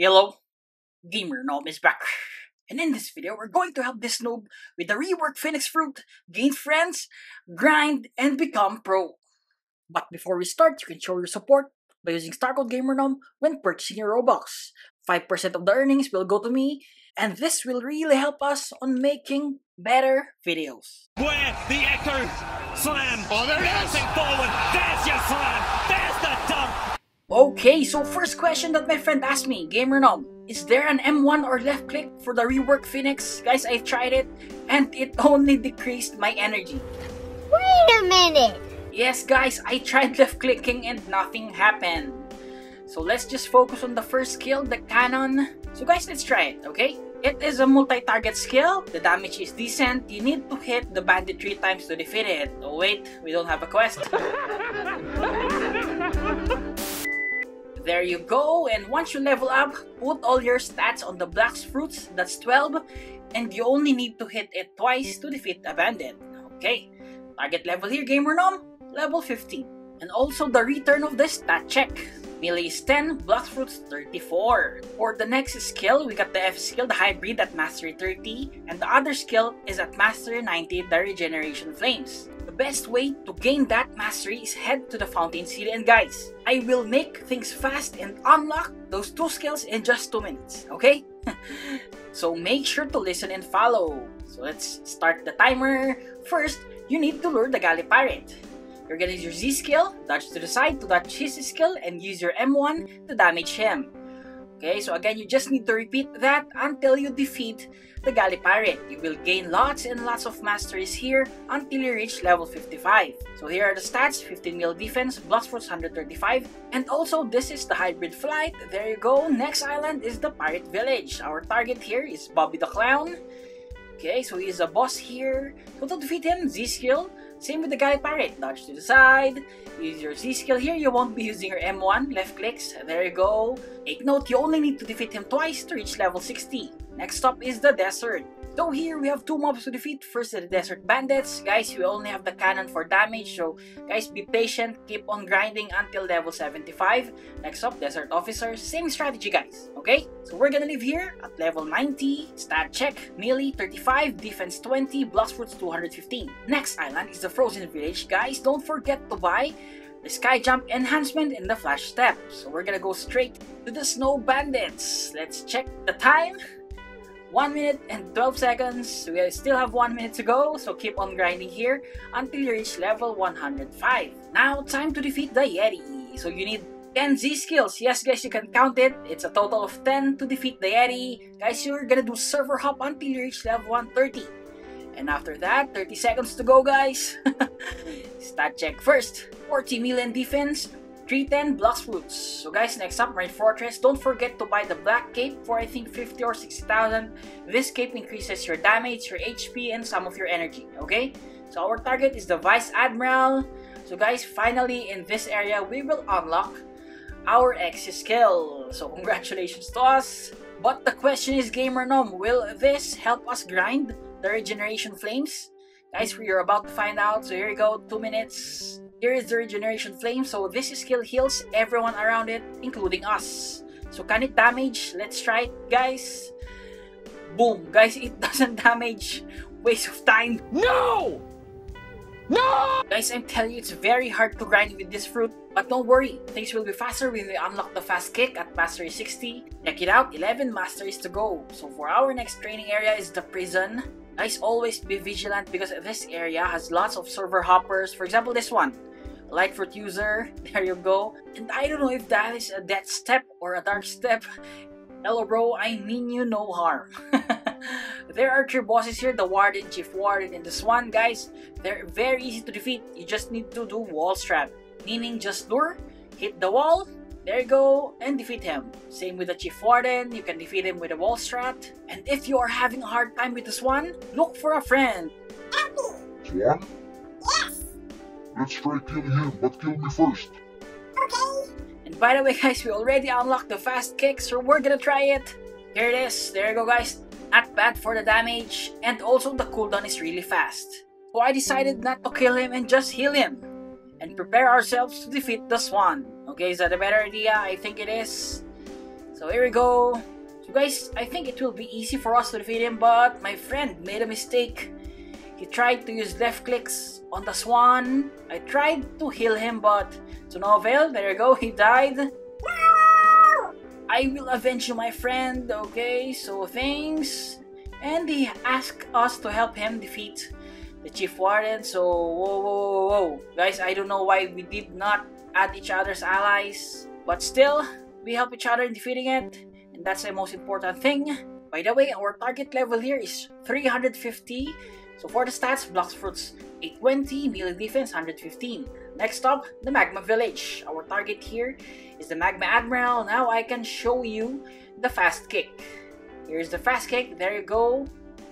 Hello, Gamer Nom is back. And in this video, we're going to help this noob with the rework Phoenix Fruit, gain friends, grind, and become pro. But before we start, you can show your support by using StarCode Gamer GamerNom when purchasing your Robux. 5% of the earnings will go to me, and this will really help us on making better videos. Where the echo slam. Oh, there it is. Forward. There's your slam. There's the dunk. Okay, so first question that my friend asked me, GamerNom, is there an M1 or left click for the rework Phoenix? Guys, I tried it and it only decreased my energy. Wait a minute. Yes, guys, I tried left clicking and nothing happened. So let's just focus on the first skill, the cannon. So guys, let's try it, okay? It is a multi-target skill. The damage is decent. You need to hit the bandit three times to defeat it. Oh wait, we don't have a quest. There you go, and once you level up, put all your stats on the Blox fruits, that's 12, and you only need to hit it twice to defeat a bandit. Okay, target level here, Gamer Nom, level 15. And also the return of the stat check. Melee is 10, Blox Fruits 34. For the next skill, we got the F skill, the Hybrid at Mastery 30, and the other skill is at Mastery 90, the Regeneration Flames. Best way to gain that mastery is head to the Fountain City and guys, I will make things fast and unlock those two skills in just 2 minutes, okay? so make sure to listen and follow. So let's start the timer. First, you need to lure the Galley Pirate. You're gonna use your Z skill, dodge to the side to dodge his skill, and use your M1 to damage him. Okay, so again, you just need to repeat that until you defeat the Galley Pirate. You will gain lots and lots of masteries here until you reach level 55. So here are the stats, 15 mil defense, Blox Fruits 135, and also this is the Hybrid Flight. There you go. Next island is the Pirate Village. Our target here is Bobby the Clown. Okay, so he is a boss here. So to defeat him, Z skill, same with the Galley Pirate. Dodge to the side. Use your Z skill here. You won't be using your M1. Left clicks. There you go. Take note, you only need to defeat him twice to reach level 60. Next up is the Desert. So here we have two mobs to defeat. First the Desert Bandits. Guys, we only have the cannon for damage. So guys, be patient. Keep on grinding until level 75. Next up, Desert Officers. Same strategy guys. Okay? So we're gonna live here at level 90. Stat check. Melee 35. Defense 20. Blox Fruits 215. Next island is the Frozen Village. Guys, don't forget to buy the sky jump enhancement in the flash step. So we're gonna go straight to the snow bandits. Let's check the time. 1 minute and 12 seconds. We still have 1 minute to go, so keep on grinding here until you reach level 105. Now, time to defeat the Yeti. So you need 10 Z skills. Yes, guys, you can count it. It's a total of 10 to defeat the Yeti. Guys, you're gonna do server hop until you reach level 130. And after that, 30 seconds to go, guys. Stat check first. 40 million defense, 310 Blox Fruits. So guys, next up, Marine Fortress. Don't forget to buy the Black Cape for I think 50 or 60,000. This cape increases your damage, your HP, and some of your energy, okay? So our target is the Vice Admiral. So guys, finally in this area, we will unlock our X skill. So congratulations to us. But the question is, Gamer Nom, will this help us grind the Regeneration Flames? Guys, we are about to find out. So here you go, 2 minutes. Here is the Regeneration Flame. So this skill heals everyone around it, including us. So can it damage? Let's try it, guys. Boom. Guys, it doesn't damage. Waste of time. No! No! Guys, I'm telling you, it's very hard to grind with this fruit. But don't worry, things will be faster when we unlock the fast kick at Mastery 60. Check it out, 11 Masteries to go. So for our next training area is the prison. Guys, always be vigilant because this area has lots of server hoppers. For example, this one. Lightfoot user, there you go. And I don't know if that is a dead step or a dark step. Hello bro, I mean you no harm. there are three bosses here, the Warden, Chief Warden, and the Swan guys. They're very easy to defeat. You just need to do wall strat. Meaning just lure, hit the wall, there you go, and defeat him. Same with the Chief Warden, you can defeat him with a wall strat. And if you are having a hard time with the Swan, look for a friend. Swan? Yes. Let's try killing him, but kill me first. Okay. And by the way guys, we already unlocked the fast kick, so we're gonna try it. Here it is, there you go guys. Not bad for the damage, and also the cooldown is really fast. So I decided mm. not to kill him and just heal him. And prepare ourselves to defeat the Swan. Okay, is that a better idea? I think it is. So here we go. So guys, I think it will be easy for us to defeat him, but my friend made a mistake. He tried to use left clicks on the swan. I tried to heal him, but to no avail. There you go, he died. I will avenge you, my friend. Okay, so thanks. And he asked us to help him defeat the Chief Warden. So, whoa, whoa, whoa. Guys, I don't know why we did not add each other's allies. But still, we help each other in defeating it. And that's the most important thing. By the way, our target level here is 350. So for the stats, Blox Fruits 820, melee defense 115. Next up, the Magma Village. Our target here is the Magma Admiral. Now I can show you the fast kick. Here's the fast kick, there you go.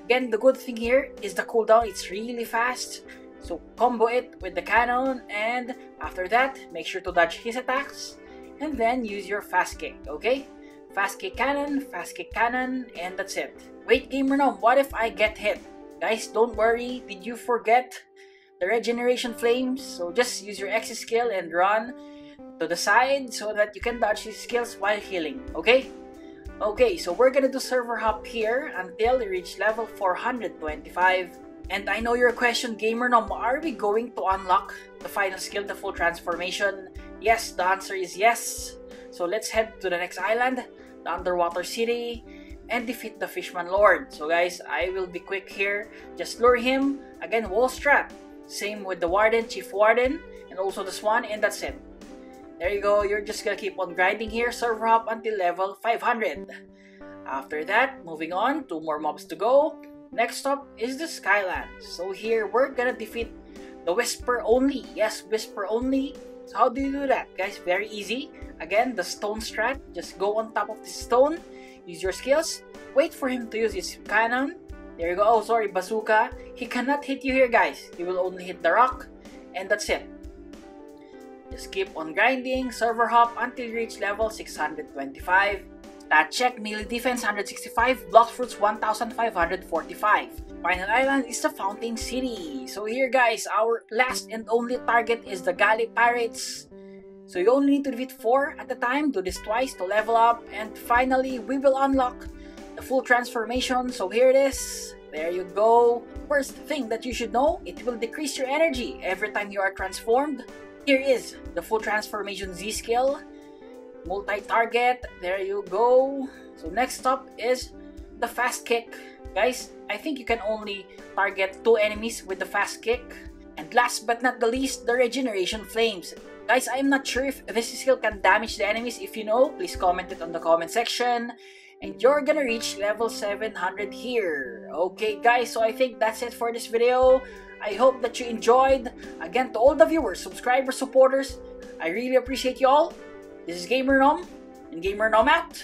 Again, the good thing here is the cooldown, it's really fast. So combo it with the cannon and after that, make sure to dodge his attacks and then use your fast kick, okay? Fast kick cannon, fast kick cannon, and that's it. Wait, Gamer Nom, what if I get hit? Guys, don't worry, did you forget the regeneration flames? So just use your X skill and run to the side so that you can dodge his skills while healing, okay? Okay, so we're gonna do server hop here until we reach level 425. And I know your question, Gamer Nom, are we going to unlock the final skill, the full transformation? Yes, the answer is yes. So let's head to the next island, the underwater city, and defeat the Fishman Lord. So guys, I will be quick here. Just lure him. Again, wall strat. Same with the Warden, Chief Warden, and also the Swan, and that's it. There you go, you're just gonna keep on grinding here, server hop until level 500. After that, moving on, two more mobs to go. Next up is the Skylands. So here, we're gonna defeat the Wysper only. Yes, Wysper only. So how do you do that? Guys, very easy. Again, the stone strat. Just go on top of the stone, use your skills, wait for him to use his cannon. There you go. Oh, sorry, bazooka. He cannot hit you here, guys. He will only hit the rock, and that's it. Keep on grinding, server hop until you reach level 625. Stat check, melee defense 165, Blox fruits 1545. Final island is the Fountain City. So here guys, our last and only target is the Galley Pirates. So you only need to defeat 4 at a time, do this twice to level up, and finally we will unlock the full transformation. So here it is. There you go. First thing that you should know, it will decrease your energy every time you are transformed. Here is the full transformation Z skill. Multi-target. There you go. So next up is the fast kick. Guys, I think you can only target two enemies with the fast kick. And last but not the least, the regeneration flames. Guys, I'm not sure if this skill can damage the enemies. If you know, please comment it on the comment section. And you're gonna reach level 700 here. Okay guys, so I think that's it for this video. I hope that you enjoyed. Again, to all the viewers, subscribers, supporters, I really appreciate you all. This is Gamer Nom and Gamer Nom out.